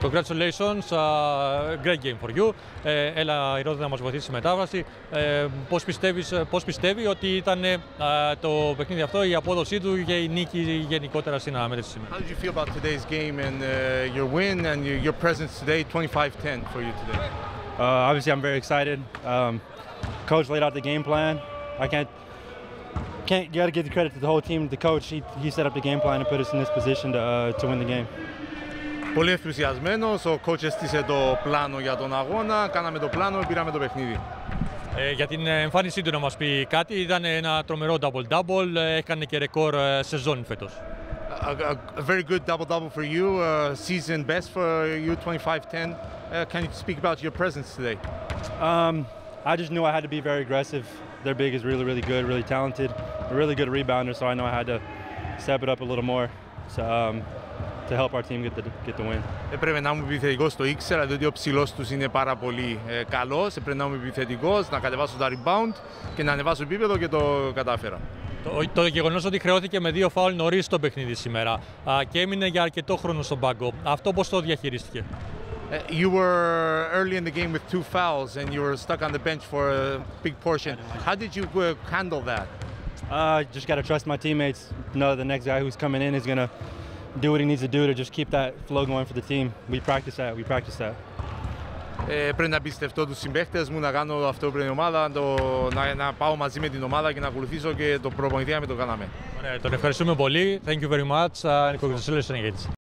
Congratulations, uh, great game for you. Ε, έλα η Ρόδη να μας βοηθήσει στη μετάβαση. Ε, πώς, πιστεύεις, πώς πιστεύει ότι ήταν ε, το παιχνίδι αυτό, η απόδοσή του και η νίκη γενικότερα στην αναμέτρηση σήμερα. How did you feel about today's game and uh, your win and your, your presence today, 25-10 for you today? Uh, obviously, I'm very excited. Um, coach laid out the game plan. I can't can't you got to give the credit to the whole team. The coach he, he set up the game plan and put us in this position to uh, to win the game. Πολύ ενθουσιασμένος, ο coach έστησε το πλάνο για τον αγώνα, κάναμε το πλάνο, πήραμε το παιχνίδι. Ε, για την εμφάνισή του να μας πει κάτι, ήταν ένα τρομερό double-double, έκανε και ρεκόρ σεζόν φέτος. A, a, a very good double-double for you, uh, season best for you, 25-10. Uh, can you speak about your presence today? Um, I just knew I had to be very aggressive. Their big is really, really good, really talented, a really good rebounder, so I know I had to step it up a little more so, um, to help our team get the, get the win. Έπρεπε να είμαι επιθετικός, το ήξερα, διότι ο ψηλός τους είναι πάρα πολύ ε, καλός. Έπρεπε να είμαι επιθετικός, να κατεβάσω τα rebound και να ανεβάσω επίπεδο και το κατάφερα. Το, το γεγονός ότι χρεώθηκε με δύο φάουλ νωρίς στο παιχνίδι σήμερα α, και έμεινε για αρκετό χρόνο στον πάγκο. Αυτό πώς το διαχειρίστηκε; Uh, you were early in the game with two fouls and you were stuck on the bench for a big portion. How did you uh, handle that? Uh, just got to trust my teammates. Know the next guy who's coming in is gonna do what he needs to do to just keep that flow going for the team. We practice that. We practice that. Ε, πρέπει να πιστευτώ τους συμπαίχτες μου, να κάνω αυτό που πρέπει η ομάδα, το, να, να πάω μαζί με την ομάδα και να ακολουθήσω και το προπονητή με το κάναμε. Ωραία, τον ευχαριστούμε πολύ. Thank you very much and congratulations again.